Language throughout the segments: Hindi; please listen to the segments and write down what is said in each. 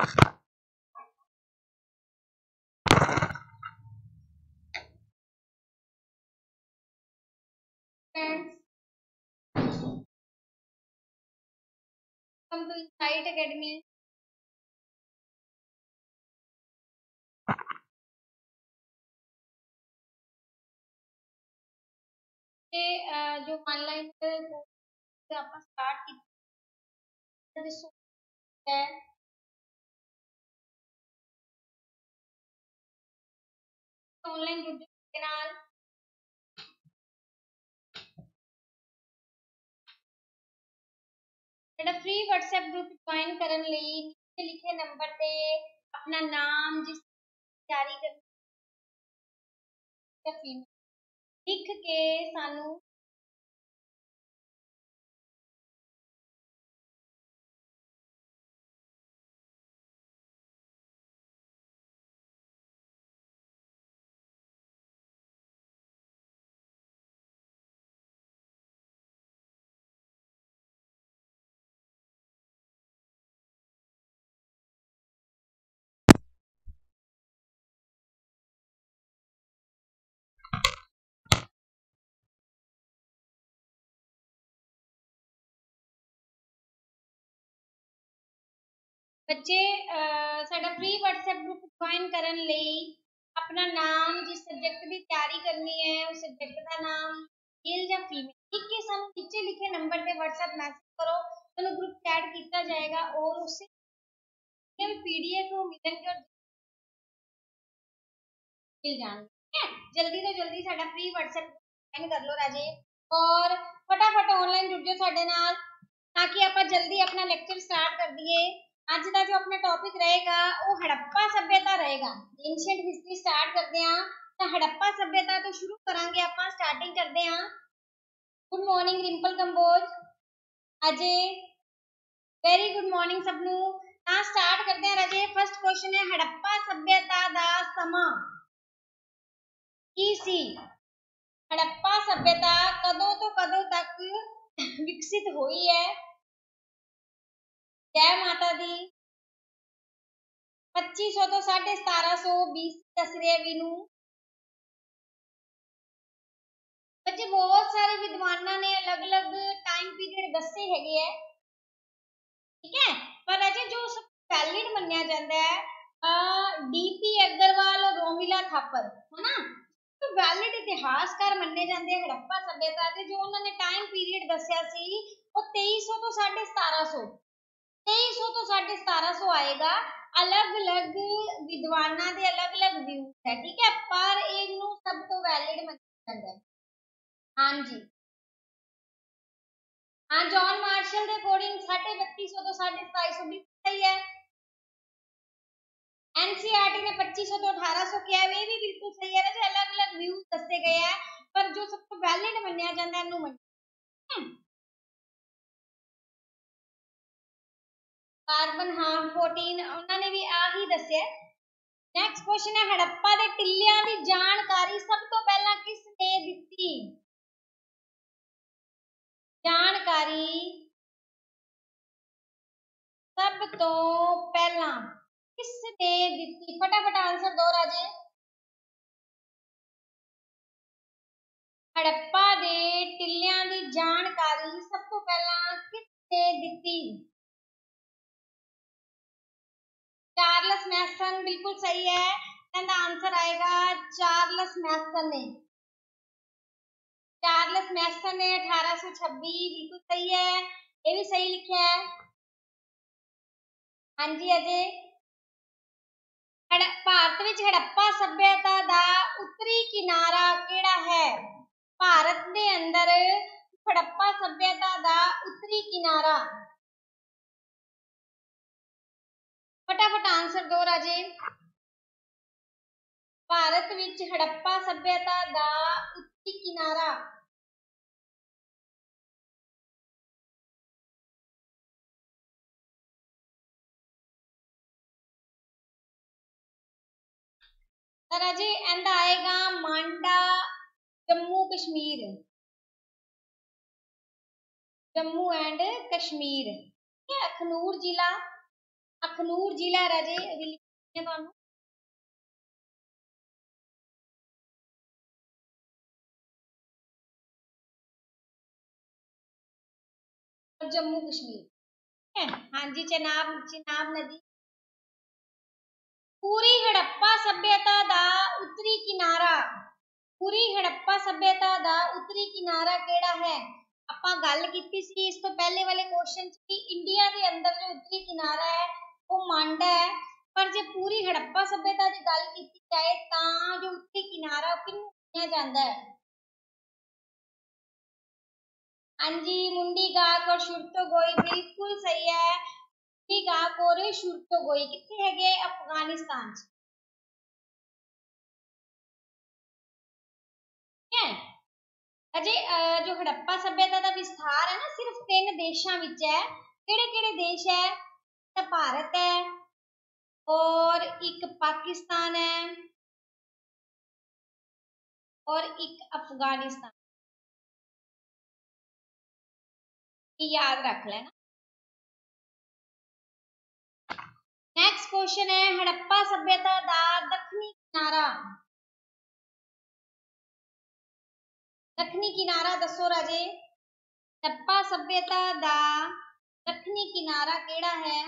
welcome to Insight Academy. ये जो वन लाइन से आपने स्टार्ट की है ਜੁੜੇ ਦੇ ਨਾਲ ਜਿਹੜਾ ਫ੍ਰੀ WhatsApp ਗਰੁੱਪ ਜੁਆਇਨ ਕਰਨ ਲਈ ਨੀਚੇ ਲਿਖੇ ਨੰਬਰ ਤੇ ਆਪਣਾ ਨਾਮ ਜਿਸ ਤਿਆਰੀ ਕਰਨੀ ਲਿਖ ਕੇ ਸਾਨੂੰ ਬੱਚੇ ਸਾਡਾ ਫ੍ਰੀ WhatsApp ਗਰੁੱਪ ਜੁਆਇਨ ਕਰਨ ਲਈ ਆਪਣਾ ਨਾਮ ਜਿਸ ਸਬਜੈਕਟ ਦੀ ਤਿਆਰੀ ਕਰਨੀ ਹੈ ਉਸ ਸਬਜੈਕਟ ਦਾ ਨਾਮ ਮੇਲ ਜਾਂ ਫੀਮੇਲ ਲਿਖ ਕੇ ਸਾਨੂੰ ਨੀਚੇ ਲਿਖੇ ਨੰਬਰ ਤੇ WhatsApp ਮੈਸੇਜ ਕਰੋ ਤੁਹਾਨੂੰ ਗਰੁੱਪ ਐਡ ਕੀਤਾ ਜਾਏਗਾ ਔਰ ਉਸੇ ਵੀ ਪੀਡੀਐਫ ਮਿਲਣਗੇ ਔਰ ਮਿਲ ਜਾਣਗੇ ਜਲਦੀ ਤੋਂ ਜਲਦੀ ਸਾਡਾ ਫ੍ਰੀ WhatsApp ਜੁਆਇਨ ਕਰ ਲਓ ਰਾਜੇ ਔਰ ਫਟਾਫਟ ਆਨਲਾਈਨ ਜੁੜ ਜਾਓ ਸਾਡੇ ਨਾਲ ਤਾਂ ਕਿ ਆਪਾਂ ਜਲਦੀ ਆਪਣਾ ਲੈਕਚਰ ਸਟਾਰਟ ਕਰ ਦਈਏ ਅੱਜ ਦਾ ਜੋ ਆਪਣਾ ਟੌਪਿਕ ਰਹੇਗਾ ਉਹ ਹੜੱਪਾ ਸਭਿਅਤਾ ਰਹੇਗਾ ਐਂਸ਼ੀਅੰਟ ਹਿਸਟਰੀ ਸਟਾਰਟ ਕਰਦੇ ਹਾਂ ਤਾਂ ਹੜੱਪਾ ਸਭਿਅਤਾ ਤੋਂ ਸ਼ੁਰੂ ਕਰਾਂਗੇ ਆਪਾਂ ਸਟਾਰਟਿੰਗ ਕਰਦੇ ਹਾਂ ਗੁੱਡ ਮਾਰਨਿੰਗ ਰਿੰਪਲ ਕੰਬੋਜ ਅਜੇ ਵੈਰੀ ਗੁੱਡ ਮਾਰਨਿੰਗ ਸਭ ਨੂੰ ਤਾਂ ਸਟਾਰਟ ਕਰਦੇ ਹਾਂ ਰਾਜੇ ਫਸਟ ਕੁਐਸਚਨ ਹੈ ਹੜੱਪਾ ਸਭਿਅਤਾ ਦਾ ਸਮਾਂ ਕੀ ਸੀ ਹੜੱਪਾ ਸਭਿਅਤਾ ਕਦੋਂ ਤੋਂ ਕਦੋਂ ਤੱਕ ਵਿਕਸਿਤ ਹੋਈ ਹੈ ਜੈ ਮਾਤਾ ਦੀ 2500 ਤੋਂ 1750 BC ਦੱਸ ਰਿਹਾ ਵੀ ਨੂੰ ਬੱਚੇ ਬਹੁਤ ਸਾਰੇ ਵਿਦਵਾਨਾਂ ਨੇ ਅਲੱਗ-ਅਲੱਗ ਟਾਈਮ ਪੀਰੀਅਡ ਦੱਸੇ ਹੈਗੇ ਹੈ ਠੀਕ ਹੈ ਪਰ ਅਜੇ ਜੋ ਸਭ ਵੈਲਿਡ ਮੰਨਿਆ ਜਾਂਦਾ ਹੈ ਡੀਪੀ ਅਗਰਵਾਲ ਔਰ ਰੋਮਿਲਾ ਥਾਪਰ ਹਨਾ तो वैलिड इतिहासकार ਮੰਨੇ ਜਾਂਦੇ ਹਨ ਹੜੱਪਾ ਸਭਿਅਤਾ ਦੇ ਜੋ ਉਹਨਾਂ ਨੇ ਟਾਈਮ ਪੀਰੀਅਡ ਦੱਸਿਆ ਸੀ ਉਹ 2300 ਤੋਂ 1750 2300 ਤੋਂ 1750 ਆਏਗਾ ਅਲੱਗ-ਅਲੱਗ ਵਿਦਵਾਨਾਂ ਦੇ ਅਲੱਗ-ਅਲੱਗ ਵਿਊ ਹੈ ਠੀਕ ਹੈ ਪਰ ਇਹਨੂੰ ਸਭ ਤੋਂ ਵੈਲਿਡ ਮੰਨਿਆ ਜਾਂਦਾ ਹੈ ਹਾਂਜੀ ਹਾਂ ਜੌਨ ਮਾਰਸ਼ਲ ਦੇ ਅਕੋਰਡਿੰਗ 3250 ਤੋਂ 2750 ਵੀ ਸਹੀ ਹੈ एनसीईआरटी ने 2500 ਤੋਂ 1800 ਕਿਹਾ ਇਹ ਵੀ ਬਿਲਕੁਲ ਸਹੀ ਹੈ ਨਾ ਅਲੱਗ-ਅਲੱਗ ਵਿਊਜ਼ ਦੱਸੇ ਗਏ ਆ ਪਰ ਜੋ ਸਭ ਤੋਂ ਵੈਲਿਡ ਮੰਨਿਆ ਜਾਂਦਾ ਇਹਨੂੰ ਮੰਨਿਆ ਕਾਰਬਨ ਹਾਂ 14 ਉਹਨਾਂ ਨੇ ਵੀ ਆਹੀ ਦੱਸਿਆ ਨੈਕਸਟ ਕੁਐਸਚਨ ਹੈ ਹੜੱਪਾ ਦੇ ਟਿੱਲਿਆਂ ਦੀ ਜਾਣਕਾਰੀ ਸਭ ਤੋਂ ਪਹਿਲਾਂ ਕਿਸ ਨੇ ਦਿੱਤੀ ਜਾਣਕਾਰੀ ਸਭ ਤੋਂ ਪਹਿਲਾਂ ਕਿਸ ਨੇ ਦਿੱਤੀ ਫਟਾਫਟ ਆਨਸਰ ਦੋ ਰਾਜੇ ਹੜੱਪਾ ਦੇ ਟਿੱਲਿਆਂ ਦੀ ਜਾਣਕਾਰੀ ਸਭ ਤੋਂ ਪਹਿਲਾਂ ਕਿਸ ਨੇ ਦਿੱਤੀ ਚਾਰਲਸ ਮੈਸਨ ਬਿਲਕੁਲ ਸਹੀ ਹੈ ਇਹਦਾ ਆਨਸਰ ਆਏਗਾ ਚਾਰਲਸ ਮੈਸਨ ਨੇ ਚਾਰਲਸ ਮੈਸਨ ਨੇ 1826 ਬਿਲਕੁਲ ਸਹੀ ਹੈ ਇਹ ਵੀ ਸਹੀ ਲਿਖਿਆ ਹੈ ਹਾਂਜੀ ਅਜੇ ਭਾਰਤ ਵਿੱਚ ਹੜੱਪਾ ਸਭਿਅਤਾ ਦਾ ਉੱਤਰੀ ਕਿਨਾਰਾ ਕਿਹੜਾ ਹੈ ਭਾਰਤ ਦੇ ਅੰਦਰ ਹੜੱਪਾ ਸਭਿਅਤਾ ਦਾ ਉੱਤਰੀ ਕਿਨਾਰਾ ਫਟਾਫਟ ਆਨਸਰ ਦੋ ਰਾਜੇ। ਭਾਰਤ ਵਿੱਚ ਹੜੱਪਾ ਸਭਿਅਤਾ ਦਾ ਉੱਤਰੀ ਕਿਨਾਰਾ। ਤਾਂ ਰਾਜੇ ਇਹਦਾ ਆਏਗਾ ਮਾਂਡਾ ਜੰਮੂ ਕਸ਼ਮੀਰ। ਜੰਮੂ ਐਂਡ ਕਸ਼ਮੀਰ। ਠੀਕ ਅਖਨੂਰ ਜ਼ਿਲ੍ਹਾ अखनूर जिला राजे मैं कौन हूँ? जम्मू कश्मीर। हाँ? जी, चनाब चनाब नदी। पूरी हड़प्पा सभ्यता दा उत्तरी किनारा, पूरी हड़प्पा सभ्यता दा उत्तरी किनारा केड़ा है? ਆਪਾਂ ਗੱਲ ਕੀਤੀ ਸੀ ਇਸ ਤੋਂ ਪਹਿਲੇ ਵਾਲੇ ਕੁਐਸਚਨ 'ਚ ਕਿ ਇੰਡੀਆ ਦੇ ਅੰਦਰ ਜੋ ਉੱਤਰੀ ਕਿਨਾਰਾ ਉਹ ਮਾਂਡਾ ਹੈ ਪਰ ਜੇ ਪੂਰੀ ਹੜੱਪਾ ਸਭਿਅਤਾ ਦੀ ਗੱਲ ਕੀਤੀ ਜਾਏ ਤਾਂ ਜੋ ਉੱਤਰੀ ਕਿਨਾਰਾ ਉਹ ਕਿਹਨੂੰ ਮੰਨਿਆ ਜਾਂਦਾ ਹੈ ਹਾਂਜੀ ਮੁੰਡੀ ਗਾਕ ਔਰ ਸ਼ੁਰਤੋ ਗੋਈ ਬਿਲਕੁਲ ਸਹੀ ਹੈ ਮੁੰਡੀ ਗਾਕ ਔਰ ਸ਼ੁਰਤੋ ਗੋਈ ਕਿੱਥੇ ਹੈਗੇ ਅਫਗਾਨਿਸਤਾਨ ਚ ਹੈ ਅਜੇ ਜੋ ਹੜੱਪਾ ਸਭਿਅਤਾ ਦਾ ਵਿਸਥਾਰ ਹੈ ਨਾ ਸਿਰਫ ਤਿੰਨ ਦੇਸ਼ਾਂ ਵਿੱਚ ਹੈ ਕਿਹੜੇ ਕਿਹੜੇ ਦੇਸ਼ ਹੈ भारत है और एक पाकिस्तान है और एक अफ़गानिस्तान। याद रख लेना। नेक्स्ट क्वेश्चन है, हड़प्पा सभ्यता का दक्षिणी किनारा। दक्षिणी किनारा दसो राजे। हड़प्पा सभ्यता का दक्षिणी किनारा केड़ा है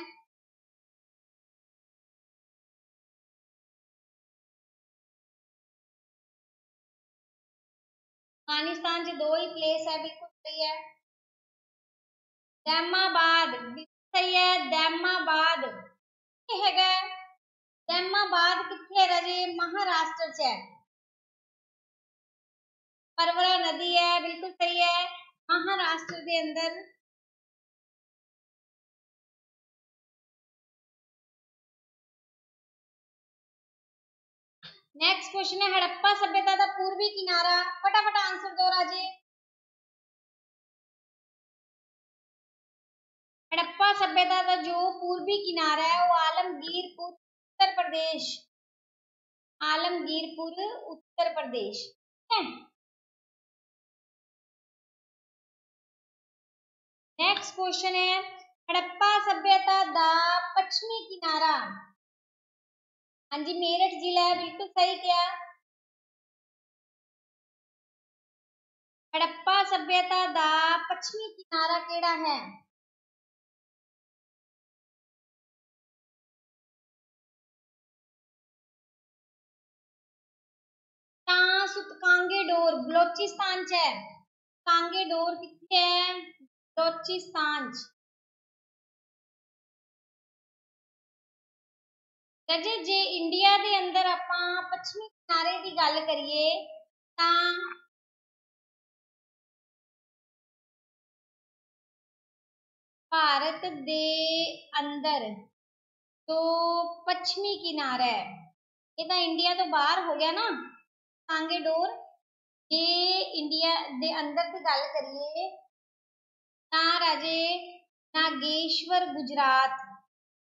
अफगानिस्तान च दो ही प्लेस है बिल्कुल सही है ਦੈਮਾਬਾਦ ਸਹੀ ਹੈ ਦੈਮਾਬਾਦ ਕੀ ਹੈਗਾ ਦੈਮਾਬਾਦ ਕਿੱਥੇ ਰਾਜੇ ਮਹਾਰਾਸ਼ਟਰ ਚ ਹੈ ਪਰਵਰਾ ਨਦੀ ਹੈ ਬਿਲਕੁਲ ਸਹੀ ਹੈ ਮਹਾਰਾਸ਼ਟਰ ਦੇ नेक्स्ट क्वेश्चन है, हड़प्पा सभ्यता का पूर्वी किनारा। फटाफट आंसर दो राजे। हड़प्पा सभ्यता का जो पूर्वी किनारा है, वो आलमगीरपुर, उत्तर प्रदेश। आलमगीरपुर, उत्तर प्रदेश। है? नेक्स्ट क्वेश्चन है, हड़प्पा सभ्यता का पश्चिमी किनारा। हाँ जी, मेरठ जिला है, बिल्कुल सही क्या हड़प्पा सभ्यता का पश्चिमी किनारा केड़ा है? कांगे डोर बलोचिस्तान है। कांगे डोर कितने है? बलोचिस्तान ਜੇ ਜੇ ਇੰਡੀਆ ਦੇ ਅੰਦਰ ਆਪਾਂ ਪੱਛਮੀ ਕਿਨਾਰੇ ਦੀ ਗੱਲ ਕਰੀਏ ਤਾਂ ਭਾਰਤ ਦੇ ਅੰਦਰ ਜੋ ਪੱਛਮੀ ਕਿਨਾਰਾ ਹੈ ਇਹ ਤਾਂ ਇੰਡੀਆ ਤੋਂ ਬਾਹਰ ਹੋ ਗਿਆ ਨਾ ਕਾਂਗੇ ਡੋਰ ਜੇ ਇੰਡੀਆ ਦੇ ਅੰਦਰ ਦੀ ਗੱਲ ਕਰੀਏ ਤਾਂ ਰਾਜੇ ਨਾਗੇਸ਼ਵਰ ਗੁਜਰਾਤ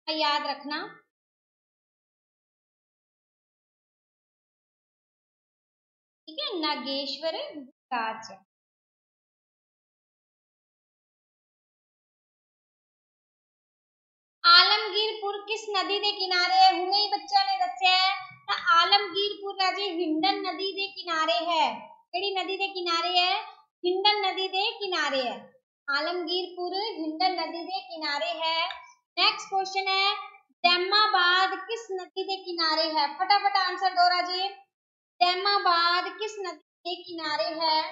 ਯਾਦ ਰੱਖਣਾ ठीक है नागेश्वर काच आलमगीरपुर किस नदी के किनारे है? हुए ही बच्चा ने दस्या है। तो आलमगीरपुर राजे हिंडन नदी के किनारे है। केड़ी नदी के किनारे है? हिंडन नदी के किनारे है। आलमगीरपुर हिंडन नदी के किनारे है। नेक्स्ट क्वेश्चन है दमाबाद किस नदी के किनारे है? फटाफट आंसर दो राजे। दैमाबाद किस नदी के किनारे है?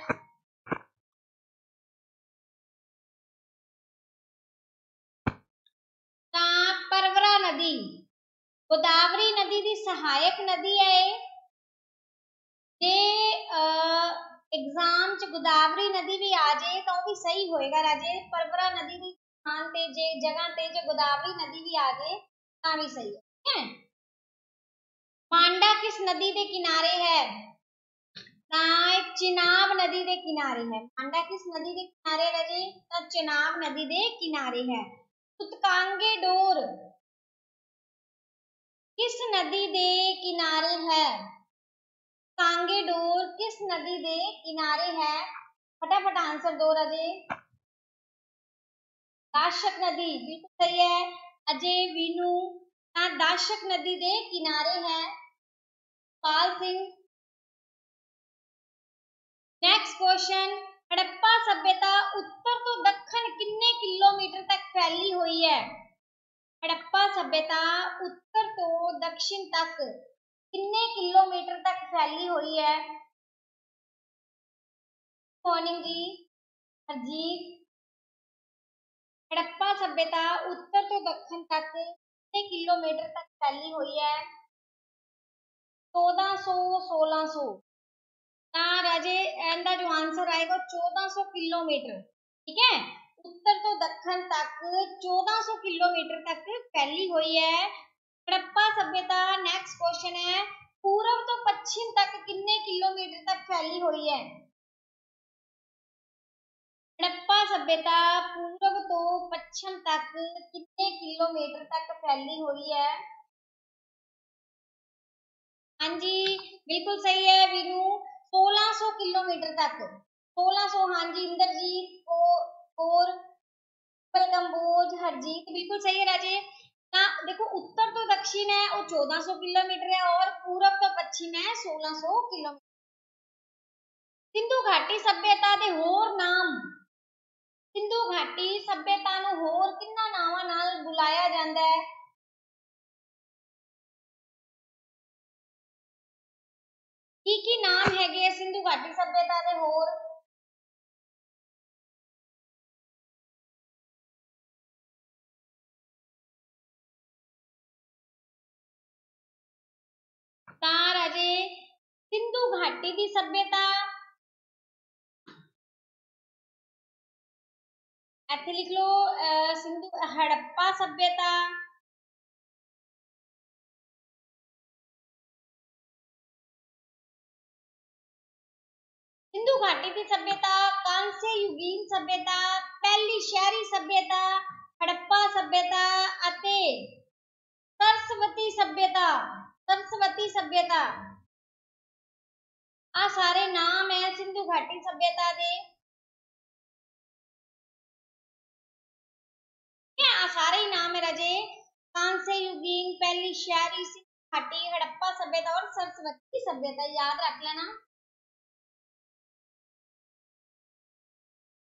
परवरा नदी। गोदावरी नदी की सहायक नदी है। एग्ज़ाम गोदावरी नदी भी आ जाए तो भी सही होएगा राजे। परवरा नदी की स्थान जगह गोदावरी नदी भी आ जाए ता भी सही है। है? बांडा किस नदी के किनारे है? चिनाब नदी के किनारे है। बांडा किस नदी के किनारे रजे तो चिनाब नदी के किनारे है। तुतकांगे डोर। किस नदी के किनारे है? कांगे डोर किस नदी के किनारे है? फटाफट आंसर दो राजे। दाशक नदी, बिल्कुल सही है। अजय, वीनू हाँ, दाशक नदी के किनारे है। पाल सिंह नेक्स्ट क्वेश्चन हड़प्पा सभ्यता उत्तर तो दक्षिण कितने किलोमीटर तक फैली हुई है? हड़प्पा सभ्यता उत्तर तो दक्षिण तक कितने किलोमीटर तक फैली हुई है? मॉर्निंग जी? हरजीत? हड़प्पा सभ्यता उत्तर तो दक्षिण तक कितने किलोमीटर तक फैली हुई है? चौदह सो सोलह सो। कहा राजे एंड जो आंसर आएगा, चौदह सो किलोमीटर। ठीक है? उत्तर तो दक्षिण तक, चौदह सो किलोमीटर तक फैली हुई है। हड़प्पा सभ्यता नेक्स्ट क्वेश्चन है। पूर्व तो पश्चिम तक कितने किलोमीटर तक फैली हुई है? हड़प्पा सभ्यता पूर्व तो पश्चिम तक कितने किलोमीटर तक फैली हुई है? हाँ जी, बिल्कुल सही है, विनू। 1600 किलोमीटर तक। 1600 हाँ जी, इंद्रजीत और कम्बोज हरजीत, बिल्कुल सही है राजे। ना देखो, उत्तर तो दक्षिण है और 1400 किलोमीटर है और पूरब तो पश्चिम है 1600 किलोमीटर। सिंधु घाटी सभ्यता दे होर नाम। सिंधु घाटी सभ्यता नु होर किन्ना नावां नाल बुलाया जांदा है? ਕੀ ਕੀ ਨਾਮ ਹੈਗੇ ਸਿੰਧੂ ਘਾਟੀ ਸਭਿਅਤਾ ਦੇ ਹੋਰ ਤਾਂ ਰਾਜੇ ਸਿੰਧੂ ਘਾਟੀ ਦੀ ਸਭਿਅਤਾ ਇੱਥੇ ਲਿਖ ਲਓ ਸਿੰਧੂ ਹੜੱਪਾ ਸਭਿਅਤਾ सिंधु घाटी की सभ्यता, कांस्य युगीन सभ्यता, पहली शहरी सभ्यता, हड़प्पा सभ्यता अते सरस्वती सभ्यता सरस्वती सभ्यता। आ सारे नाम है सिंधु घाटी सभ्यता दे आ सारे ही नाम है राजे? कांस्य युगीन, पहली शहरी, सिंधु घाटी, हड़प्पा सभ्यता और सरस्वती सभ्यता, याद रख लेना।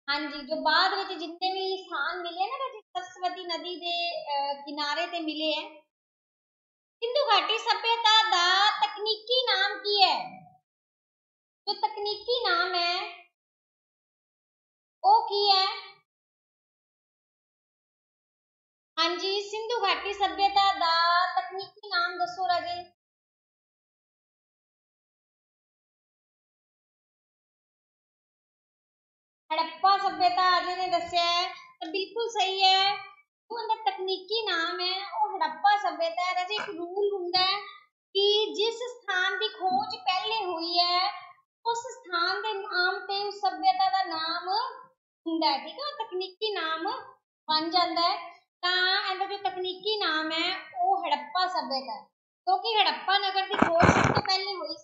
ਹਾਂਜੀ ਜੋ ਬਾਅਦ ਵਿੱਚ ਜਿੰਨੇ ਵੀ ਸਥਾਨ ਮਿਲੇ ਨਾ ਰਾਜੇ ਸਰਸਵਤੀ ਨਦੀ ਦੇ ਕਿਨਾਰੇ ਤੇ ਮਿਲੇ ਹੈ ਸਿੰਧੂ ਘਾਟੀ ਸਭਿਅਤਾ ਦਾ ਤਕਨੀਕੀ ਨਾਮ ਕੀ ਹੈ ਜੋ ਤਕਨੀਕੀ ਨਾਮ ਹੈ ਉਹ ਕੀ ਹੈ ਹਾਂਜੀ ਸਿੰਧੂ ਘਾਟੀ ਸਭਿਅਤਾ ਦਾ ਤਕਨੀਕੀ ਨਾਮ ਦੱਸੋ ਰਾਜੇ ਹੜੱਪਾ ਸਭਿਅਤਾ ਅਜੇ ਨੇ ਦੱਸਿਆ ਹੈ, ਤਾਂ ਬਿਲਕੁਲ ਸਹੀ ਹੈ। ਉਹਦਾ ਤਕਨੀਕੀ ਨਾਮ ਹੈ, ਉਹ ਹੜੱਪਾ ਸਭਿਅਤਾ ਹੈ ਰਾਜੇ ਇੱਕ ਰੂਲ ਹੁੰਦਾ ਹੈ ਕਿ ਜਿਸ ਸਥਾਨ ਦੀ ਖੋਜ ਪਹਿਲੇ ਹੋਈ ਹੈ, ਉਸ ਸਥਾਨ ਦੇ ਨਾਮ ਤੇ ਉਸ ਸਭਿਅਤਾ ਦਾ ਨਾਮ ਹੁੰਦਾ ਹੈ, ਠੀਕ ਹੈ ਤਕਨੀਕੀ ਨਾਮ ਬਣ ਜਾਂਦਾ ਹੈ। ਤਾਂ ਇਹਦਾ ਜੋ ਤਕਨੀਕੀ ਨਾਮ ਹੈ, ਉਹ ਹੜੱਪਾ ਸਭਿਅਤਾ ਹੈ। ਕਿਉਂਕਿ ਹੜੱਪਾ ਨਗਰ ਦੀ ਖੋਜ ਸਭ ਤੋਂ ਪਹਿਲੇ ਹੋਈ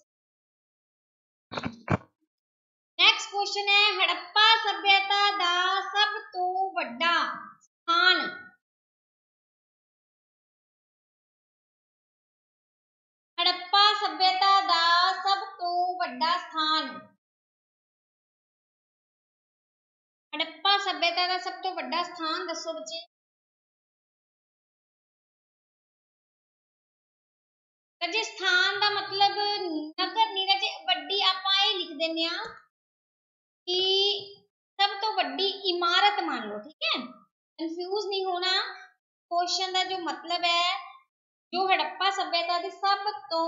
ਕੁਐਸਚਨ ਹੈ ਹੜੱਪਾ ਸਭਿਅਤਾ ਦਾ ਸਭ ਤੋਂ ਵੱਡਾ ਸਥਾਨ। ਹੜੱਪਾ ਸਭਿਅਤਾ ਦਾ ਸਭ ਤੋਂ ਵੱਡਾ ਸਥਾਨ। ਹੜੱਪਾ ਸਭਿਅਤਾ ਦਾ ਸਭ ਤੋਂ ਵੱਡਾ ਸਥਾਨ ਦੱਸੋ ਬੱਚੇ। ਰਾਜਸਥਾਨ ਦਾ ਮਤਲਬ ਨਗਰ ਨਹੀਂ ਰਾਜੇ ਵੱਡੀ ਆਪਾਂ ਇਹ ਲਿਖ ਦਿੰਨੇ ਆ कि सब तो बड़ी इमारत मान लो, ठीक है? कंफ्यूज नहीं होना। क्वेश्चन का जो मतलब है, जो हड़प्पा सभ्यता थी सब तो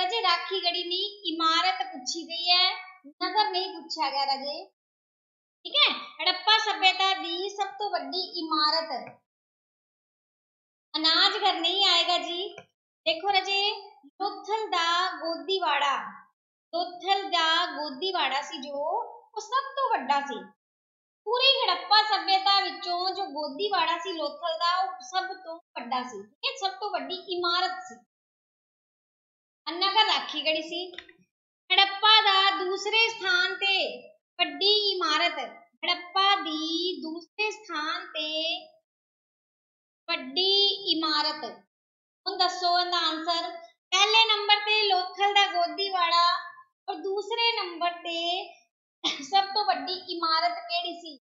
रजे राखी गड़ी नहीं इमारत पूछी गई है नगर नहीं पूछा गया रजे। ठीक है? हड़प्पा सभ्यता दी सब तो बड़ी इमारत। अनाज घर नहीं आएगा जी। देखो रजे, लोथल दा गोदीवाड़ा। ਲੋਥਲ ਦਾ ਗੋਦੀਵਾੜਾ ਸੀ ਜੋ ਉਹ ਸਭ ਤੋਂ ਵੱਡਾ ਸੀ। ਪੂਰੀ ਹੜੱਪਾ ਸਭਿਅਤਾ ਵਿੱਚੋਂ ਜੋ ਗੋਦੀਵਾੜਾ ਸੀ ਲੋਥਲ ਦਾ, ਉਹ ਸਭ ਤੋਂ ਵੱਡਾ ਸੀ। ਠੀਕ ਹੈ ਸਭ ਤੋਂ ਵੱਡੀ ਇਮਾਰਤ ਸੀ। ਅੰਨਾਗਰ ਰਾਖੀ ਗੜੀ ਸੀ। ਹੜੱਪਾ ਦਾ ਦੂਸਰੇ ਸਥਾਨ ਤੇ ਵੱਡੀ ਇਮਾਰਤ, ਹੜੱਪਾ ਦੀ ਦੂਸਰੇ ਸਥਾਨ ਤੇ ਵੱਡੀ ਇਮਾਰਤ। ਹੁਣ ਦੱਸੋ ਇਹਦਾ ਆਨਸਰ ਪਹਿਲੇ ਨੰਬਰ ਤੇ ਲੋਥਲ ਦਾ ਗੋਦੀਵਾੜਾ ਔਰ ਦੂਸਰੇ ਨੰਬਰ ਤੇ ਸਭ ਤੋਂ ਵੱਡੀ ਇਮਾਰਤ ਕਿਹੜੀ ਸੀ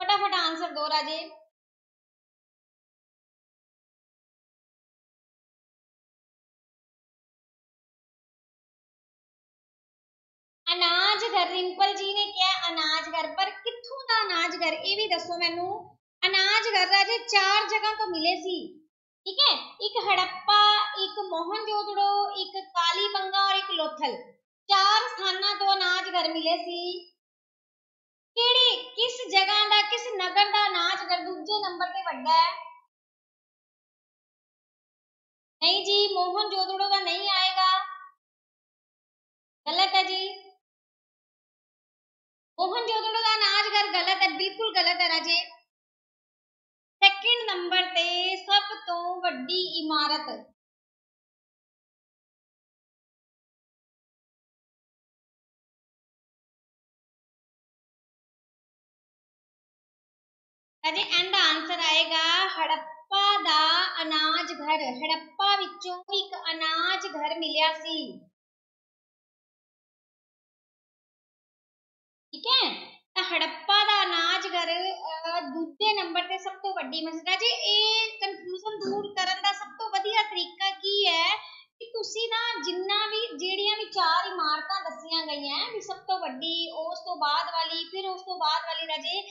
ਫਟਾਫਟ ਆਨਸਰ ਦੋ ਰਾਜੇ ਅਨਾਜ ਘਰ ਰਿੰਪਲ ਜੀ ਨੇ ਕਿਹਾ ਅਨਾਜ ਘਰ ਪਰ ਕਿੱਥੋਂ ਦਾ ਅਨਾਜ ਘਰ ਇਹ ਵੀ ਦੱਸੋ ਮੈਨੂੰ ਅਨਾਜ ਘਰ ਰਾਜੇ ਚਾਰ ਜਗ੍ਹਾ ਤੋਂ ਮਿਲੇ ਸੀ ਠੀਕ ਹੈ ਇੱਕ ਹੜੱਪਾ ਇੱਕ ਮੋਹਨਜੋਦੜੋ ਇੱਕ ਕਾਲੀ ਬੰਗਾ ਔਰ ਇੱਕ ਲੋਥਲ ਚਾਰ ਸਥਾਨਾਂ ਤੋਂ ਅਨਾਜ ਘਰ ਮਿਲੇ ਸੀ। ਕਿਹੜੀ, ਕਿਸ ਜਗ੍ਹਾ ਦਾ, ਕਿਸ ਨਗਰ ਦਾ ਅਨਾਜ ਘਰ ਦੂਜੇ ਨੰਬਰ ਤੇ ਵੱਡਾ ਹੈ? ਨਹੀਂ ਜੀ ਮੋਹਨਜੋਦੜੋ ਦਾ ਨਹੀਂ ਆਏਗਾ। ਗਲਤ ਹੈ ਜੀ। ਮੋਹਨ ਜੋਦੜੋ ਦਾ ਅਨਾਜ ਘਰ ਗਲਤ ਹੈ, ਬਿਲਕੁਲ ਗਲਤ ਹੈ ਰਾਜੇ। ਸੈਕਿੰਡ ਨੰਬਰ ਤੇ ਸਭ ਤੋਂ ਵੱਡੀ ਇਮਾਰਤ ਰਾਜੇ ਐਂਡ ਆਨਸਰ ਆਏਗਾ, ਹੜੱਪਾ ਦਾ ਅਨਾਜ ਘਰ। ਹੜੱਪਾ ਵਿੱਚੋਂ ਇੱਕ ਅਨਾਜ ਘਰ ਮਿਲਿਆ ਸੀ। ਠੀਕ ਹੈ? ਤਾਂ ਹੜੱਪਾ ਦਾ ਅਨਾਜ ਘਰ ਦੂਜੇ ਨੰਬਰ ਤੇ ਸਭ ਤੋਂ ਵੱਡੀ ਮਸਲਾ ਜੀ, ਇਹ ਕਨਫਿਊਜ਼ਨ ਦੂਰ ਕਰਨ ਦਾ ਸਭ ਤੋਂ ਵਧੀਆ ਤਰੀਕਾ ਕੀ ਹੈ ਕਿ ਤੁਸੀਂ ਨਾ ਜਿੰਨਾ ਵੀ, ਜਿਹੜੀਆਂ ਵੀ ਚਾਰ ਇਮਾਰਤਾਂ ਦੱਸੀਆਂ ਗਈਆਂ, ਵੀ ਸਭ ਤੋਂ ਵੱਡੀ, ਉਸ ਤੋਂ ਬਾਅਦ ਵਾਲੀ, ਫਿਰ ਉਸ ਤੋਂ ਬਾਅਦ ਵਾਲੀ ਰਾਜੇ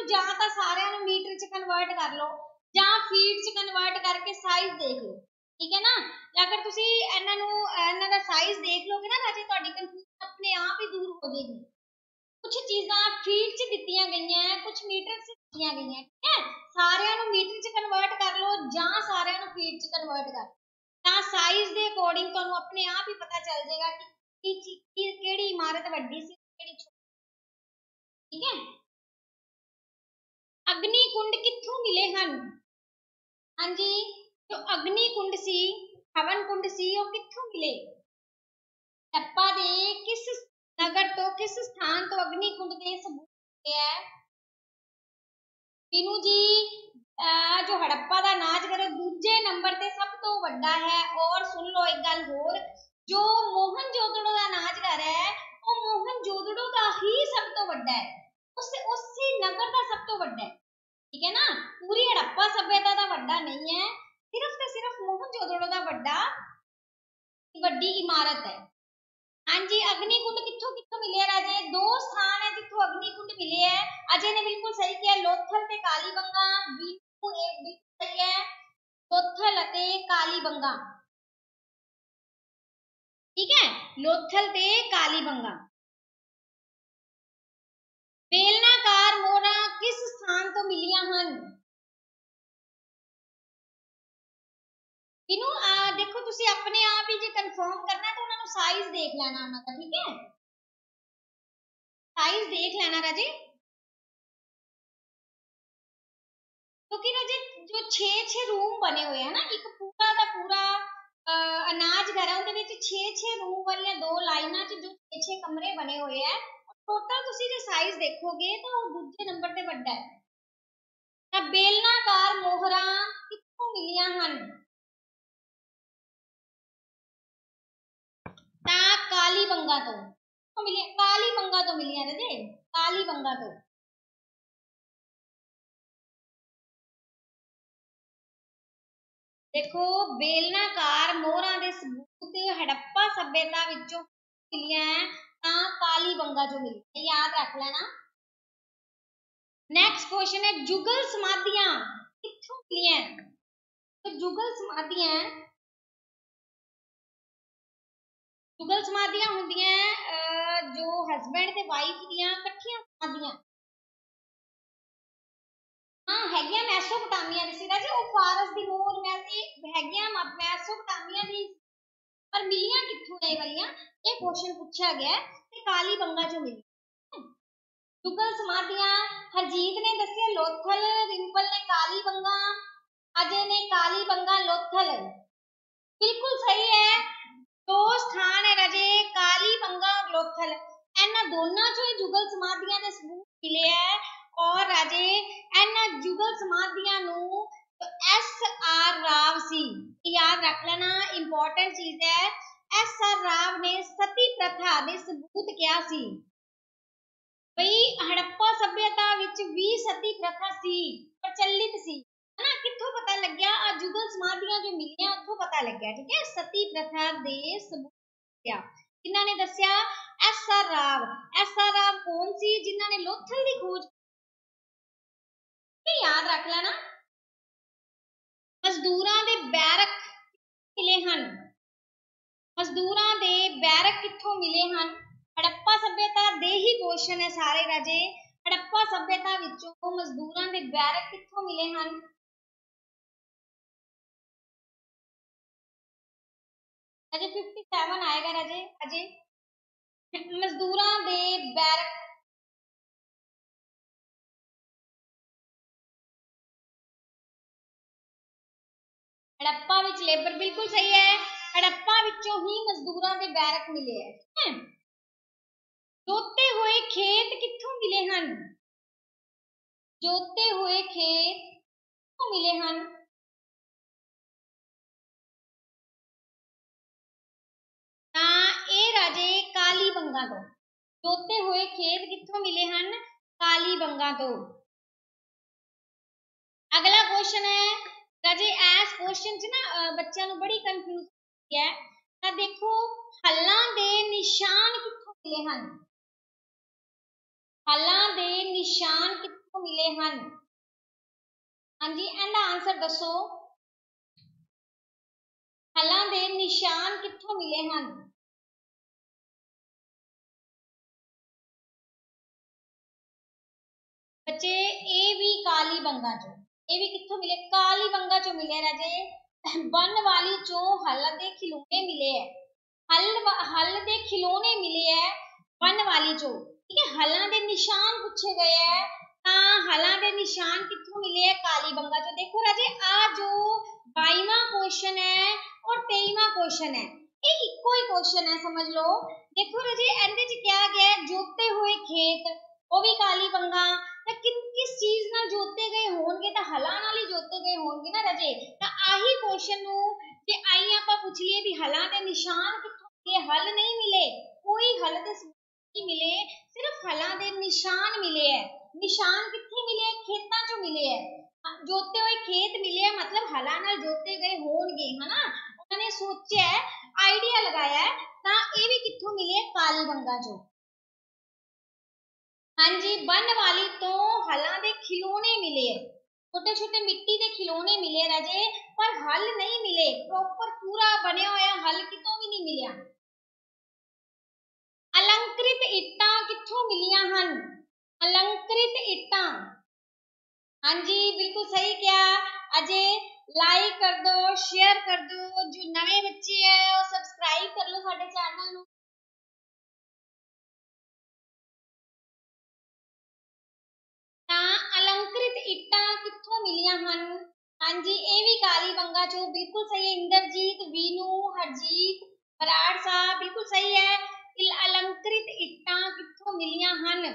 ਨੂੰ ਜਾਂ ਤਾਂ ਸਾਰਿਆਂ ਨੂੰ ਮੀਟਰ 'ਚ ਕਨਵਰਟ ਕਰ ਲਓ, ਜਾਂ ਫੀਟ 'ਚ ਕਨਵਰਟ ਕਰਕੇ ਸਾਈਜ਼ ਦੇਖ ਲਓ, ਠੀਕ ਹੈ ਨਾ? ਅਗਰ ਤੁਸੀਂ ਇਹਨਾਂ ਨੂੰ, ਇਹਨਾਂ ਦਾ ਸਾਈਜ਼ ਦੇਖ ਲੋਗੇ ਨਾ ਰਾਜੇ ਤੁਹਾਡੀ ਕਨਫਿਊਜ਼ਨ ਆਪਣੇ ਆਪ ਹੀ ਦੂਰ ਹੋ ਜਾਏਗੀ। ਕੁਝ ਚੀਜ਼ਾਂ ਫੀਟ 'ਚ ਦਿੱਤੀਆਂ ਗਈਆਂ ਕੁਝ ਮੀਟਰ 'ਚ ਦਿੱਤੀਆਂ ਗਈਆਂ, ਠੀਕ ਹੈ? ਸਾਰਿਆਂ ਨੂੰ ਮੀਟਰ 'ਚ ਕਨਵਰਟ ਕਰ ਲਓ, ਜਾਂ ਸਾਰਿਆਂ ਨੂੰ ਫੀਟ 'ਚ ਕਨਵਰਟ ਕਰ ਤਾਂ ਸਾਈਜ਼ ਦੇ ਅਕੋਰਡਿੰਗ ਤੁਹਾਨੂੰ ਆਪਣੇ ਆਪ ਹੀ ਪਤਾ ਚੱਲ ਜਾਏਗਾ ਕਿ ਕਿਹੜੀ ਇਮਾਰਤ ਵੱਡੀ ਸੀ, ਕਿਹੜੀ ਛੋਟੀ ਠੀਕ ਹੈ? ਅਗਨੀ ਕੁੰਡ ਕਿੱਥੋਂ ਮਿਲੇ ਹਨ ਹਾਂਜੀ ਜੋ ਅਗਨੀ ਕੁੰਡ ਸੀ ਹਵਨ ਕੁੰਡ ਸੀ ਉਹ ਕਿੱਥੋਂ ਮਿਲੇ ਟੱਪਾ ਦੇ ਕਿਸ ਨਗਰ ਤੋਂ ਕਿਸ ਸਥਾਨ ਤੋਂ ਅਗਨੀ ਕੁੰਡ ਦੇ ਸਬੂਤ ਹੈ ਤੀਨੂ ਜੀ ਜੋ ਹੜੱਪਾ ਦਾ ਨਾਚ ਕਰੋ ਦੂਜੇ ਨੰਬਰ ਤੇ ਸਭ ਤੋਂ ਵੱਡਾ ਹੈ ਔਰ ਸੁਣ ਲਓ ਇੱਕ ਗੱਲ ਹੋਰ ਜੋ ਮੋਹਨ ਜੋਦੜੋ ਦਾ ਨਾਚ ਘਰ ਹੈ ਉਹ ਮੋਹਨ ਜੋਦੜੋ ਦਾ ਹੀ ਸਭ ਤੋਂ ਵੱਡਾ ਹੈ ਉਸ ਉਸੇ ਨਗਰ ਦਾ ਸਭ ਤੋਂ ਵੱਡਾ ਹੈ ਠੀਕ ਹੈ ਨਾ ਪੂਰੀ ਹੜੱਪਾ ਸਭਿਅਤਾ ਦਾ ਵੱਡਾ ਨਹੀਂ ਹੈ ਸਿਰਫ ਤੇ ਸਿਰਫ ਮੋਹਨ ਜੋਦੜੋ ਦਾ ਵੱਡਾ ਵੱਡੀ ਇਮਾਰਤ ਹੈ ਹਾਂਜੀ ਅਗਨੀ ਕੁੰਡ ਕਿੱਥੋਂ ਕਿੱਥੋਂ ਮਿਲਿਆ ਰਾਜੇ ਦੋ ਸਥਾਨ ਹੈ ਜਿੱਥੋਂ ਅਗਨੀ ਕੁੰਡ ਮਿਲੇ ਹੈ ਅਜੇ ਨੇ ਬਿਲਕੁਲ ਸਹੀ ਕਿਹਾ ਲੋਥਲ ਤੇ ਕਾਲੀ ਬੰਗਾ ਬਿਲਕੁਲ ਇੱਕ ਬਿਲਕੁਲ ਸਹੀ ਹੈ ਲੋਥਲ ਅਤੇ ਕਾਲੀ ਬੰਗਾ ਠੀਕ ਹੈ ਲੋਥਲ ਤੇ ਕਾਲੀ ਬੰਗਾ ਬੇਲਨਾਕਾਰ ਮੋਹਰਾਂ ਕਿਸ ਸਥਾਨ ਤੋਂ ਮਿਲੀਆਂ ਹਨ ਇਹਨੂੰ ਦੇਖੋ ਤੁਸੀਂ ਆਪਣੇ ਆਪ ਹੀ ਜੇ ਕਨਫਰਮ ਕਰਨਾ ਤਾਂ ਉਹਨਾਂ ਨੂੰ ਸਾਈਜ਼ ਦੇਖ ਲੈਣਾ ਉਹਨਾਂ ਦਾ ਠੀਕ ਹੈ ਸਾਈਜ਼ ਦੇਖ ਲੈਣਾ ਰਾਜੇ ਕਿਉਂਕਿ ਰਾਜੇ ਜੋ 6-6 ਰੂਮ ਬਣੇ ਹੋਏ ਹਨ ਨਾ ਇੱਕ ਪੂਰਾ ਦਾ ਪੂਰਾ ਅਨਾਜ ਘਰ ਉਹਦੇ ਵਿੱਚ 6-6 ਰੂਮ ਵਾਲੀਆਂ ਦੋ ਲਾਈਨਾਂ 'ਚ ਜੋ 6-6 ਕਮਰੇ ਬਣੇ ਹੋਏ ਹੈ ਟੋਟਲ ਤੁਸੀਂ ਜੇ ਸਾਈਜ਼ ਦੇਖੋਗੇ ਤਾਂ ਉਹ ਦੂਜੇ ਨੰਬਰ ਤੇ ਵੱਡਾ ਹੈ। ਤਾਂ ਬੇਲਨਾਕਾਰ ਮੋਹਰਾਂ ਕਿੱਥੋਂ ਮਿਲੀਆਂ ਹਨ? ਤਾਂ ਕਾਲੀ ਬੰਗਾ ਤੋਂ ਮਿਲਿਆ? ਕਾਲੀ ਬੰਗਾ ਤੋਂ ਮਿਲੀਆਂ ਰਜੇ ਕਾਲੀ ਬੰਗਾ ਤੋਂ। ਦੇਖੋ ਬੇਲਨਾਕਾਰ ਮੋਹਰਾਂ ਦੇ ਸਬੂਤ ਹੜੱਪਾ ਸਭਿਅਤਾ ਵਿੱਚੋਂ ਮਿਲੀਆਂ ਤਾਂ ਕਾਲੀ ਬੰਗਾ ਜੋ ਮਿਲੀ ਯਾਦ ਰੱਖ ਲੈਣਾ ਨੈਕਸਟ ਕੁਐਸਚਨ ਹੈ ਜੁਗਲ ਸਮਾਧੀਆਂ ਕਿੱਥੋਂ ਮਿਲੀਆਂ ਤਾਂ ਜੁਗਲ ਸਮਾਧੀਆਂ ਜੁਗਲ ਸਮਾਧੀਆਂ ਹੁੰਦੀਆਂ ਜੋ ਹਸਬੰਡ ਤੇ ਵਾਈਫ ਦੀਆਂ ਇਕੱਠੀਆਂ ਸਮਾਧੀਆਂ ਹਾਂ ਹੈਗੀਆਂ ਮੈਸੋਪੋਟਾਮੀਆ ਦੀ ਸੀ ਰਾਜੇ ਉਹ ਫਾਰਸ ਦੀ ਮੋਰ ਮੈਂ ਤੇ ਹੈਗੀਆਂ ਮੈਸੋਪੋਟਾਮੀਆ ਦੀ ਪਰ ਮਿਲੀਆਂ ਕਿੱਥੋਂ ਨੇ ਵਾਲੀਆਂ ਇਹ ਕੁਐਸਚਨ ਪੁੱਛਿਆ ਗਿਆ ਤੇ ਕਾਲੀ ਬੰਗਾ ਚੋਂ ਮਿਲੀ ਜੁਗਲ ਸਮਾਧੀਆਂ ਹਰਜੀਤ ਨੇ ਦੱਸਿਆ ਲੋਥਲ ਰਿੰਪਲ ਨੇ ਕਾਲੀ ਬੰਗਾ ਅਜੇ ਨੇ ਕਾਲੀ ਬੰਗਾ ਲੋਥਲ ਬਿਲਕੁਲ ਸਹੀ ਹੈ ਦੋ ਸਥਾਨ ਹੈ ਰਾਜੇ ਕਾਲੀ ਬੰਗਾ ਔਰ ਲੋਥਲ ਇਹਨਾਂ ਦੋਨਾਂ ਚੋਂ ਹੀ ਜੁਗਲ ਸਮਾਧੀਆਂ ਦੇ ਸਬੂਤ ਮਿਲੇ ਹੈ ਔਰ ਰਾਜੇ ਇਹਨਾਂ ਜੁਗਲ ਸਮਾਧੀਆਂ ਨੂੰ एस आर राव सी याद रख लेना इंपॉर्टेंट चीज है ਐਸ ਕਿਹਾ ਸੀ। ਬਈ, ਹੜੱਪਾ ਸਭਿਅਤਾ ਵਿੱਚ ਵੀ ਸਤੀ ਪ੍ਰਥਾ ਸੀ, ਪ੍ਰਚਲਿਤ ਸੀ। ਹਨਾ, ਕਿੱਥੋਂ ਪਤਾ ਲੱਗਿਆ? ਆ ਜੁਗਲ ਸਮਾਧੀਆਂ ਜੋ ਮਿਲੀਆਂ, ਉੱਥੋਂ ਪਤਾ ਲੱਗਿਆ, ਠੀਕ ਹੈ? ਸਤੀ ਪ੍ਰਥਾ ਦੇ ਸਬੂਤ ਨੇ ਦੱਸਿਆ? S R Rao. S R Rao ਕੌਣ ਸੀ ਜਿਨ੍ਹਾਂ ਨੇ ਲੋਥਲ ਦੀ ਖੋਜ ਇਹ ਯਾਦ ਰੱਖ ਲੈਣਾ। ਮਜ਼ਦੂਰਾਂ ਦੇ ਬੈਰਕ ਕਿਲੇ ਹਨ। ਮਜ਼ਦੂਰਾਂ ਦੇ ਬੈਰਕ ਕਿੱਥੋਂ ਮਿਲੇ ਹਨ ਹੜੱਪਾ ਸਭਿਅਤਾ ਦੇ ਹੀ ਕੁਐਸਚਨ ਹੈ ਸਾਰੇ ਰਾਜੇ ਹੜੱਪਾ ਸਭਿਅਤਾ ਵਿੱਚੋਂ ਮਜ਼ਦੂਰਾਂ ਦੇ ਬੈਰਕ ਕਿੱਥੋਂ ਮਿਲੇ ਹਨ ਅਜੇ 57 ਆਏਗਾ ਰਾਜੇ ਅਜੇ ਮਜ਼ਦੂਰਾਂ ਦੇ ਬੈਰਕ ਹੜੱਪਾ ਵਿੱਚ ਲੇਬਰ ਬਿਲਕੁਲ ਸਹੀ ਹੈ ਹੜੱਪਾ ਵਿੱਚੋਂ ਹੀ ਮਜ਼ਦੂਰਾਂ ਦੇ ਬੈਰਕ ਮਿਲੇ ਹੈ ਠੀਕ ਹੈ ਜੋਤੇ ਹੋਏ ਖੇਤ ਕਿੱਥੋਂ ਮਿਲੇ ਹਨ ਜੋਤੇ ਹੋਏ ਖੇਤ ਕਿੱਥੋਂ ਮਿਲੇ ਹਨ ਤਾਂ ਇਹ ਰਾਜੇ ਕਾਲੀ ਬੰਗਾ ਤੋਂ ਜੋਤੇ ਹੋਏ ਖੇਤ ਕਿੱਥੋਂ ਮਿਲੇ ਹਨ ਕਾਲੀ ਬੰਗਾ ਤੋਂ ਅਗਲਾ ਕੁਐਸਚਨ ਹੈ ਰਾਜੇ ਐਸ ਕੁਐਸਚਨ 'ਚ ਨਾ ਬੱਚਿਆਂ ਨੂੰ ਬੜੀ ਕਨਫਿਊਜ਼ ਹੈ ਤਾਂ ਦੇਖੋ ਹੱਲਾਂ ਦੇ ਨਿਸ਼ਾਨ ਕਿੱਥੋਂ ਮਿਲੇ ਹਨ ਹੱਲਾਂ ਦੇ ਨਿਸ਼ਾਨ ਕਿੱਥੋਂ ਮਿਲੇ ਹਨ ਹਾਂਜੀ ਇਹਦਾ ਆਨਸਰ ਦੱਸੋ ਹੱਲਾਂ ਦੇ ਨਿਸ਼ਾਨ ਕਿੱਥੋਂ ਮਿਲੇ ਹਨ ਬੱਚੇ ਇਹ ਵੀ ਕਾਲੀ ਬੰਗਾ ਚੋਂ ਇਹ ਵੀ ਕਿੱਥੋਂ ਮਿਲੇ ਕਾਲੀ ਬੰਗਾ ਚੋਂ ਮਿਲੇ ਰਾਜੇ ਬਨ ਵਾਲੀ ਚੋਂ ਹਲ ਦੇ ਖਿਲੋਣੇ ਮਿਲੇ ਹੈ ਹਲ ਹਲ ਦੇ ਖਿਲੋਣੇ ਮਿਲੇ ਹੈ ਬਨ ਵਾਲੀ ਚੋਂ ਠੀਕ ਹੈ ਹਲਾਂ ਦੇ ਨਿਸ਼ਾਨ ਪੁੱਛੇ ਗਏ ਹੈ ਤਾਂ ਹਲਾਂ ਦੇ ਨਿਸ਼ਾਨ ਕਿੱਥੋਂ ਮਿਲੇ ਹੈ ਕਾਲੀ ਬੰਗਾ ਚੋਂ ਦੇਖੋ ਰਾਜੇ ਆ ਜੋ 22ਵਾਂ ਕੁਐਸਚਨ ਹੈ ਔਰ 23ਵਾਂ ਕੁਐਸਚਨ ਹੈ ਇਹ ਇੱਕੋ ਹੀ ਕੁਐਸਚਨ ਹੈ ਸਮਝ ਲਓ ਦੇਖੋ ਰਾਜੇ ਇਹਦੇ ਚ ਕਿਹਾ ਗਿਆ ਜੋਤੇ ਹੋਏ ਖੇਤ ਉਹ ਵੀ ਕਾਲੀ ਬੰਗਾ ਤਾਂ ਕਿ, ਕਿਸ ਚੀਜ਼ ਨਾਲ ਜੋਤੇ ਗਏ ਹੋਣਗੇ ਤਾਂ ਹਲਾਂ ਨਾਲ ਹੀ ਜੋਤੇ ਗਏ ਹੋਣਗੇ ਨਾ ਰਾਜੇ ਤਾਂ ਆਹੀ ਕੁਐਸਚਨ ਨੂੰ ਤੇ ਆਈ ਆਪਾਂ ਪੁੱਛ ਲਈਏ ਵੀ ਹਲਾਂ ਦੇ ਨਿਸ਼ਾਨ ਕਿੱਥੋਂ ਇਹ ਹਲ ਨਹੀਂ ਮਿਲੇ ਕੋਈ ਹਲ ਤੇ ਨਹੀਂ ਮਿਲੇ ਸਿਰਫ ਹਲਾਂ ਦੇ ਨਿਸ਼ਾਨ ਮਿਲੇ ਹੈ ਨਿਸ਼ਾਨ ਕਿੱਥੇ ਮਿਲੇ ਖੇਤਾਂ 'ਚ ਮਿਲੇ ਹੈ ਜੋਤੇ ਹੋਏ ਖੇਤ ਮਿਲੇ ਹੈ ਮਤਲਬ ਹਲਾਂ ਨਾਲ ਜੋਤੇ ਗਏ ਹੋਣਗੇ ਹਨਾ ਉਹਨਾਂ ਨੇ ਸੋਚਿਆ ਆਈਡੀਆ ਲਗਾਇਆ ਤਾਂ ਇਹ ਵੀ ਕਿੱਥੋਂ ਮਿਲੇ ਕਾਲੀ ਬੰਗਾ 'ਚੋਂ ਹਾਂਜੀ ਬਨ ਵਾਲੀ ਤੋਂ ਹਲਾਂ ਦੇ ਖਿਲੋਣੇ ਮਿਲੇ ਹੈ छोटे छोटे मिट्टी के खिलौने मिले राजे, पर हल नहीं मिले। प्रॉपर पूरा बने होया हल कितों भी नहीं मिलिया अलंकृत इट्टा कितों मिलिया हन? अलंकृत इट्टा। हाँ जी, बिल्कुल सही क्या। अजय लाइक कर दो शेयर कर दो। जो नवे बच्चे है, वो सब्सक्राइब कर लो साडे चैनल ਤਾਂ हनु हाँ जी, ए वी काली बंगा जो बिल्कुल सही है, इंद्रजीत, वीनू, हरजीत बराड़ साहब, बिल्कुल सही है। इल अलंकृत इट्टा कितों मिलियाँ हन?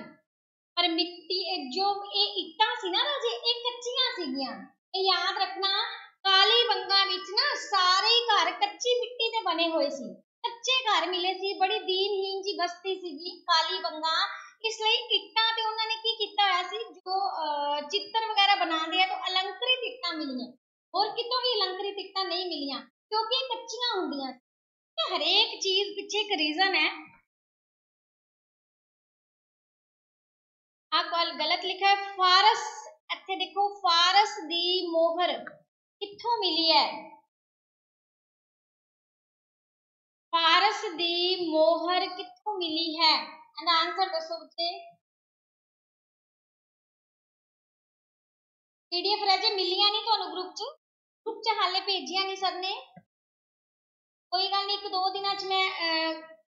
पर मिट्टी जो ये इट्टा सी ना राजे ये कच्चियाँ सीगियाँ। ये याद रखना काली बंगा विच ना सारे घर कच्ची मिट्टी दे बने हुए सी। कच्चे घर मिले सी, बड़ी दीनहीन जी बस्ती सीगी काली बंगा ਇਸ ਲਈ ਇੱਟਾਂ ਤੇ ਉਹਨਾਂ ਨੇ ਕੀ ਕੀਤਾ ਹੋਇਆ ਸੀ ਜੋ ਚਿੱਤਰ ਵਗੈਰਾ ਬਣਾਉਂਦੇ ਆ ਤਾਂ ਅਲੰਕ੍ਰਿਤ ਇੱਟਾਂ ਮਿਲੀਆਂ ਹੋਰ ਕਿਤੋਂ ਵੀ ਅਲੰਕ੍ਰਿਤ ਇੱਟਾਂ ਨਹੀਂ ਮਿਲੀਆਂ ਕਿਉਂਕਿ ਇਹ ਕੱਚੀਆਂ ਹੁੰਦੀਆਂ ਤੇ ਹਰੇਕ ਚੀਜ਼ ਪਿੱਛੇ ਇੱਕ ਰੀਜ਼ਨ ਹੈ ਆ ਕਾਲ ਗਲਤ ਲਿਖਾ ਹੈ ਫਾਰਸ ਇੱਥੇ ਦੇਖੋ ਫਾਰਸ ਦੀ ਮੋਹਰ ਕਿੱਥੋਂ ਮਿਲੀ ਹੈ ਫਾਰਸ ਦੀ ਮੋਹਰ ਕਿੱਥੋਂ ਮਿਲੀ ਹੈ ਇਹਦਾ ਆਨਸਰ ਦੱਸੋ ਬੱਚੇ ਪੀਡੀਐਫ ਰਾਜੇ ਮਿਲੀਆਂ ਨਹੀਂ ਤੁਹਾਨੂੰ ਗਰੁੱਪ 'ਚ ਗਰੁੱਪ 'ਚ ਹਾਲੇ ਭੇਜੀਆਂ ਨਹੀਂ ਸਰ ਨੇ ਕੋਈ ਗੱਲ ਨਹੀਂ ਇੱਕ ਦੋ ਦਿਨਾਂ 'ਚ ਮੈਂ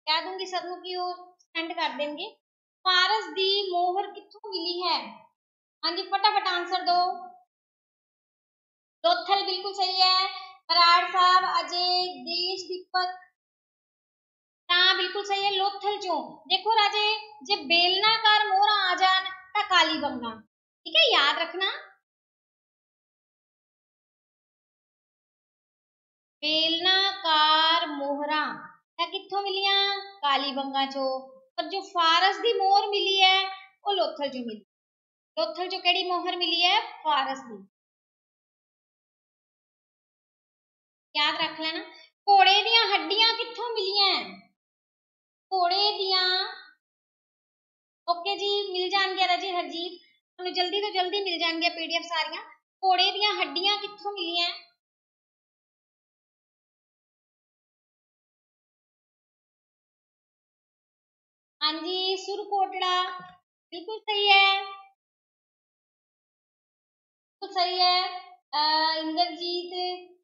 ਕਹਿ ਦੂੰਗੀ ਸਰ ਨੂੰ ਕਿ ਉਹ ਸੈਂਡ ਕਰ ਦੇਣਗੇ ਫਾਰਸ ਦੀ ਮੋਹਰ ਕਿੱਥੋਂ ਮਿਲੀ ਹੈ ਹਾਂਜੀ ਫਟਾਫਟ ਆਨਸਰ ਦਿਓ ਲੋਥਲ ਬਿਲਕੁਲ ਸਹੀ ਹੈ ਬਰਾੜ ਸਾਹਿਬ ਅਜੇ ਦੇਸ਼ ਦੀਪਕ हाँ बिल्कुल सही है लोथल जो देखो राजे जे बेलनाकार मोरा आजान ता काली बंगा ठीक है, याद रखना। बेलनाकार मोहरा। ता किथों मिलिया? काली बंगा जो पर जो फारस दी मोहर मिली है, वो लोथल जो मिली। लोथल जो केड़ी मोहर मिली है, फारस दी। याद रख लेना। घोड़े दिया हड्डियाँ किथों मिली हैं फोड़े दिया। ओके जी, मिल जाएँगे राज़ी हरजीत। तुम्हें जल्दी तो जल्दी मिल जाएँगे पीडीएफ सारिया। फोड़े दिया हड्डियाँ कितों मिली हैं? हाँ जी सुरकोटड़ा बिल्कुल सही है। बिल्कुल सही है। इंद्रजीत।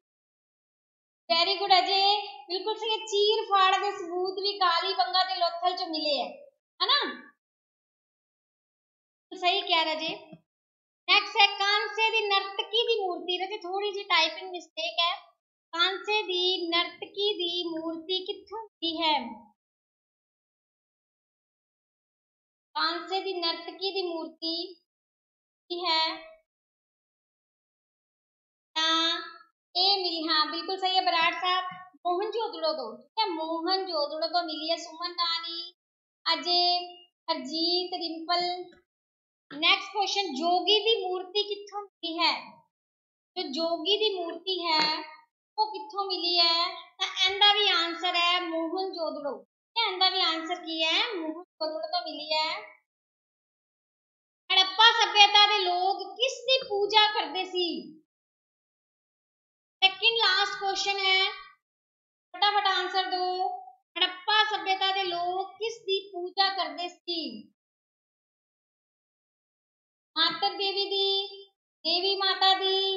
वेरी गुड अजय बिल्कुल सही चीर फाड़ के सबूत भी काली बंगा ते लोथल च मिले है। है ना? सही कह रहे जी नेक्स्ट है, कांसे दी नर्तकी दी मूर्ति। रजे थोड़ी जी टाइपिंग मिस्टेक है। कांसे दी नर्तकी दी मूर्ति कित्थों दी है? कांसे दी नर्तकी दी मूर्ति की है। ए मिली हाँ बिल्कुल सही है बराड़ साहब मोहन जोदड़ो तो ठीक है मोहन जोदड़ो तो मिली है सुमन रानी अजय हरजीत रिंपल नेक्स्ट क्वेश्चन जोगी दी मूर्ति कितों मिली है जो जोगी दी मूर्ति है वो कितों मिली है तो एंदा भी आंसर है मोहन जोदड़ो एंदा भी आंसर की है मोहन जोदड़ो तो मिली है हड़प्पा सभ्यता के लोग किस दी पूजा करते सी सेकंड लास्ट क्वेश्चन है। फटाफट आंसर दो। हड़प्पा सभ्यता के लोग किस दी पूजा करते सी माता देवी दी, देवी माता दी।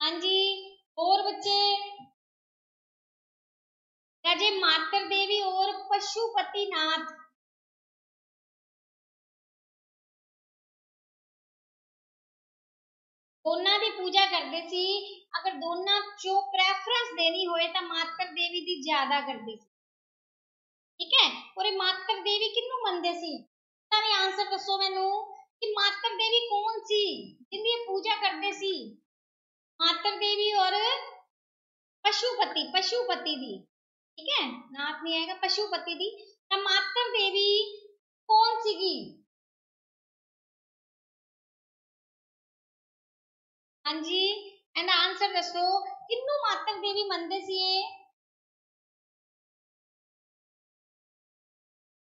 हाँ जी, और बच्चे? राजे मातर देवी और पशुपति नाथ ਦੋਨਾਂ ਦੀ ਪੂਜਾ ਕਰਦੇ ਸੀ ਅਗਰ ਦੋਨਾਂ ਚੋਂ ਪ੍ਰੈਫਰੈਂਸ ਦੇਣੀ ਹੋਏ ਤਾਂ ਮਾਤਰ ਦੇਵੀ ਦੀ ਜ਼ਿਆਦਾ ਕਰਦੇ ਸੀ ਠੀਕ ਹੈ ਔਰ ਇਹ ਮਾਤਰ ਦੇਵੀ ਕਿਹਨੂੰ ਮੰਨਦੇ ਸੀ ਤਾਂ ਵੀ ਆਨਸਰ ਦੱਸੋ ਮੈਨੂੰ ਕਿ ਮਾਤਰ ਦੇਵੀ ਕੌਣ ਸੀ ਜਿੰਦੀ ਪੂਜਾ ਕਰਦੇ ਸੀ ਮਾਤਰ ਦੇਵੀ ਔਰ ਪਸ਼ੂਪਤੀ ਪਸ਼ੂਪਤੀ ਦੀ ਠੀਕ ਹੈ ਨਾਥ ਨਹੀਂ ਆਏਗਾ ਪਸ਼ੂਪਤੀ ਦੀ ਤਾਂ ਮਾਤਰ ਦੇਵੀ ਕੌਣ ਸੀਗੀ ਹਾਂਜੀ ਐਂਡ ਆਨਸਰ ਦੱਸੋ ਕਿੰਨੂੰ ਮਾਤਰ ਦੇਵੀ ਮੰਨਦੇ ਸੀ ਇਹ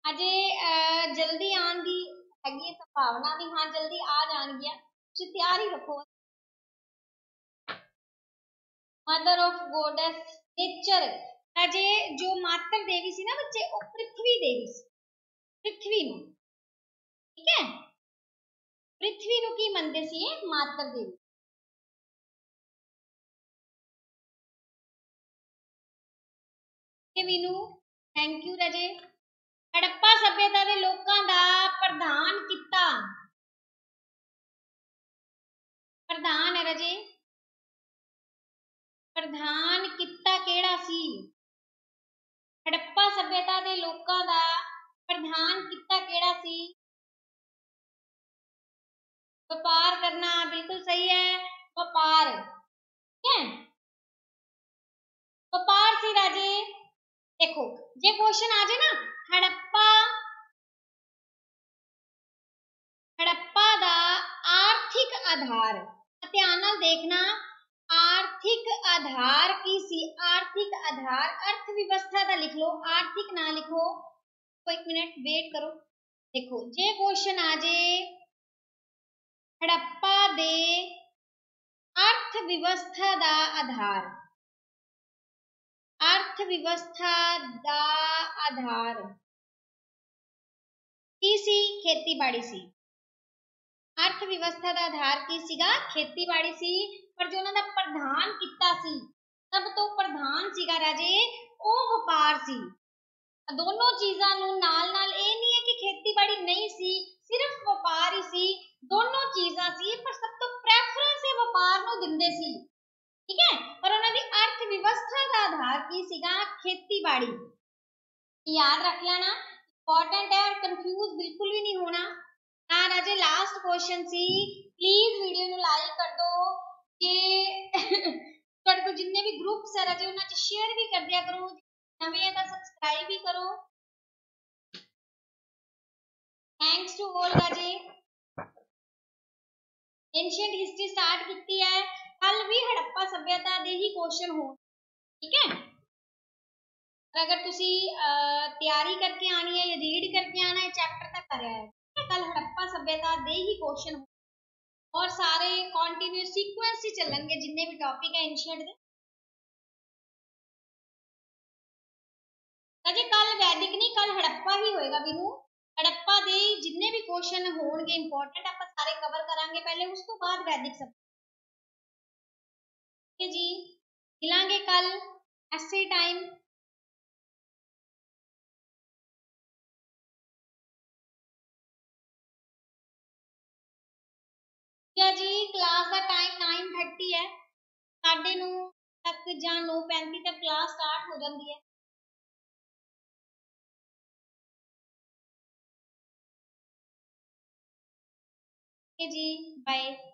ਅਜੇ ਜਲਦੀ ਆਉਣ ਦੀ ਹੈਗੀ ਸੰਭਾਵਨਾ ਵੀ ਹਾਂ ਜਲਦੀ ਆ ਜਾਣਗੀਆਂ ਤੁਸੀਂ ਤਿਆਰ ਹੀ ਰੱਖੋ ਮਦਰ ਆਫ ਗੋਡਸ ਨੇਚਰ ਅਜੇ ਜੋ ਮਾਤਰ ਦੇਵੀ ਸੀ ਨਾ ਬੱਚੇ ਉਹ ਪ੍ਰithvi ਦੇਵੀ ਸੀ ਪ੍ਰithvi ਨੂੰ ਠੀਕ ਹੈ ਪ੍ਰithvi ਨੂੰ ਕੀ ਮੰਨਦੇ ਸੀ ਇਹ ਮਾਤਰ ਦੇਵੀ ਕਿ ਥੈਂਕ ਯੂ ਰਜੇ। ਹੜੱਪਾ ਸਭਿਅਤਾ ਦੇ ਲੋਕਾਂ ਦਾ ਪ੍ਰਧਾਨ ਕੀਤਾ। ਪ੍ਰਧਾਨ ਹੈ ਰਜੇ। ਪ੍ਰਧਾਨ ਕਿੱਤਾ ਕਿਹੜਾ ਸੀ? ਹੜੱਪਾ ਸਭਿਅਤਾ ਦੇ ਲੋਕਾਂ ਦਾ ਪ੍ਰਧਾਨ ਕਿੱਤਾ ਕਿਹੜਾ ਸੀ? ਵਪਾਰ ਕਰਨਾ ਬਿਲਕੁਲ ਸਹੀ ਹੈ। ਵਪਾਰ। ਠੀਕ ਹੈ? ਵਪਾਰ ਸੀ ਰਾਜੇ। देखो जे क्वेश्चन आ जाए ना हड़प्पा हड़प्पा ਦਾ ਆਰਥਿਕ ਆਧਾਰ ਧਿਆਨ ਨਾਲ ਦੇਖਣਾ ਆਰਥਿਕ ਆਧਾਰ ਕੀ ਸੀ ਆਰਥਿਕ ਆਧਾਰ ਅਰਥ ਵਿਵਸਥਾ ਦਾ ਲਿਖ ਲਓ ਆਰਥਿਕ ਨਾ ਲਿਖੋ ਕੋਈ ਇੱਕ ਮਿੰਟ ਵੇਟ ਕਰੋ ਦੇਖੋ ਜੇ ਕੁਐਸਚਨ ਆ ਜੇ ਹੜੱਪਾ ਦੇ ਅਰਥ ਵਿਵਸਥਾ ਦਾ ਆਧਾਰ अर्थ व्यवस्था ਦਾ ਆਧਾਰ ਕੀ ਸੀ ਖੇਤੀਬਾੜੀ ਸੀ ਅਰਥ ਵਿਵਸਥਾ ਦਾ ਆਧਾਰ ਕੀ ਸੀਗਾ ਖੇਤੀਬਾੜੀ ਸੀ ਪਰ ਜੋ ਉਹਨਾਂ ਦਾ ਪ੍ਰਧਾਨ ਕੀਤਾ ਸੀ ਸਭ ਤੋਂ ਪ੍ਰਧਾਨ ਸੀਗਾ ਰਾਜੇ ਉਹ ਵਪਾਰ ਸੀ ਦੋਨੋਂ ਚੀਜ਼ਾਂ ਨੂੰ ਨਾਲ ਨਾਲ ਇਹ ਨਹੀਂ ਹੈ ਕਿ ਖੇਤੀਬਾੜੀ ਨਹੀਂ ਸੀ ਸਿਰਫ ਵਪਾਰ ਹੀ ਸੀ ਦੋਨੋਂ ਚੀਜ਼ਾਂ ਸੀ ਪਰ ਸਭ ਤੋਂ ਪ੍ਰੈਫਰੈਂਸ ਇਹ ਵਪਾਰ ਨੂੰ ਦਿੰਦੇ ਸੀ ठीक है? और उन्होंने अर्थव्यवस्था का आधार की सीगा खेती बाड़ी याद रख लेना इंपॉर्टेंट है और कंफ्यूज बिल्कुल भी नहीं होना। हाँ राजे लास्ट क्वेश्चन सी। प्लीज़ वीडियो नु लाइक कर दो। जे कर दो जितने भी ग्रुप्स है राजे, उन्हें शेयर भी कर दिया करो। नवे है तो सब्सक्राइब भी करो। Thanks to all Raje. Ancient history start की है। कल भी हड़प्पा सभ्यता ਦੇ ही क्वेश्चन हो। ठीक है? अगर ਤੁਸੀਂ तैयारी करके आनी है या रीड करके आना है चैप्टर तक कर ਹੈ कल हड़प्पा सभ्यता दे ही क्वेश्चन हो। और सारे कंटिन्यूस सीक्वेंस ही चलेंगे, जितने भी टॉपिक है एंशियंट के अजय, कल वैदिक नहीं, कल हड़प्पा ही होएगा बिनू हड़प्पा दे जितने भी क्वेश्चन होंगे इंपोर्टेंट आप सारे कवर करांगे पहले उस तो बाद वैदिक सब ਠੀਕ ਹੈ ਜੀ ਮਿਲਾਂਗੇ ਕੱਲ ਐਸੇ ਟਾਈਮ ਠੀਕ ਜੀ ਕਲਾਸ ਦਾ ਟਾਈਮ 9:30 ਹੈ ਸਾਢੇ 9 ਤੱਕ ਜਾਂ 9:35 ਤੱਕ ਕਲਾਸ ਸਟਾਰਟ ਹੋ ਜਾਂਦੀ ਹੈ जी बाय